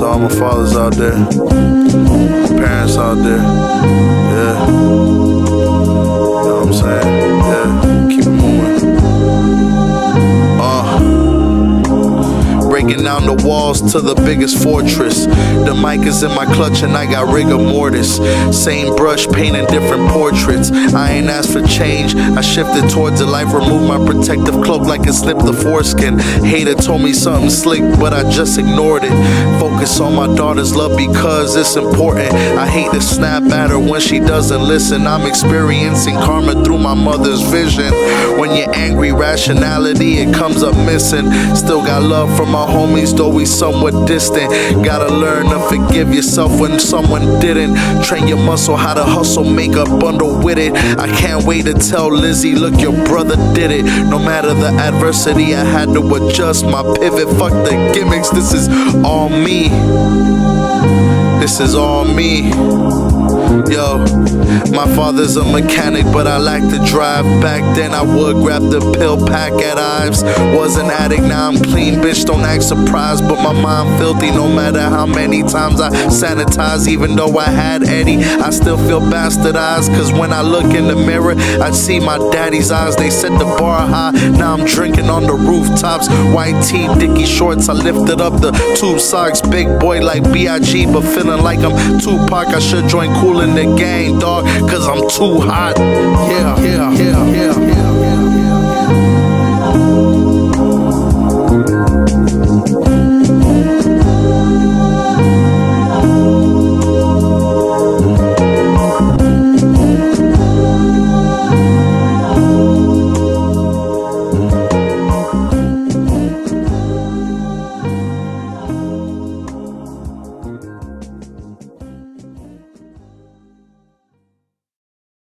to all my fathers out there, my parents out there. Yeah. Walls to the biggest fortress. The mic is in my clutch and I got rigor mortis. Same brush painting different portraits. I ain't asked for change. I shifted towards the life, removed my protective cloak like it slipped the foreskin. Hater told me something slick, but I just ignored it. Focus on my daughter's love because it's important. I hate to snap at her when she doesn't listen. I'm experiencing karma through my mother's vision. When you're angry, rationality it comes up missing. Still got love for my homies, though we somewhat distant. Gotta learn to forgive yourself when someone didn't. Train your muscle how to hustle, make a bundle with it. I can't wait to tell Lizzie, look, your brother did it. No matter the adversity, I had to adjust my pivot. Fuck the gimmicks, this is all me. This is all me. Yo, my father's a mechanic, but I like to drive. Back then, I would grab the pill pack at Ives. Was an addict, now I'm clean, bitch. Don't act surprised, but my mind filthy. No matter how many times I sanitize, even though I had Eddie, I still feel bastardized. Cause when I look in the mirror, I see my daddy's eyes. They set the bar high. Now I'm drinking on the rooftops. White tee, dicky shorts. I lifted up the tube socks. Big boy like B.I.G., but feeling like I'm Tupac. I should join cool in the game, dog, cause I'm too hot. Yeah, yeah, yeah, yeah, yeah.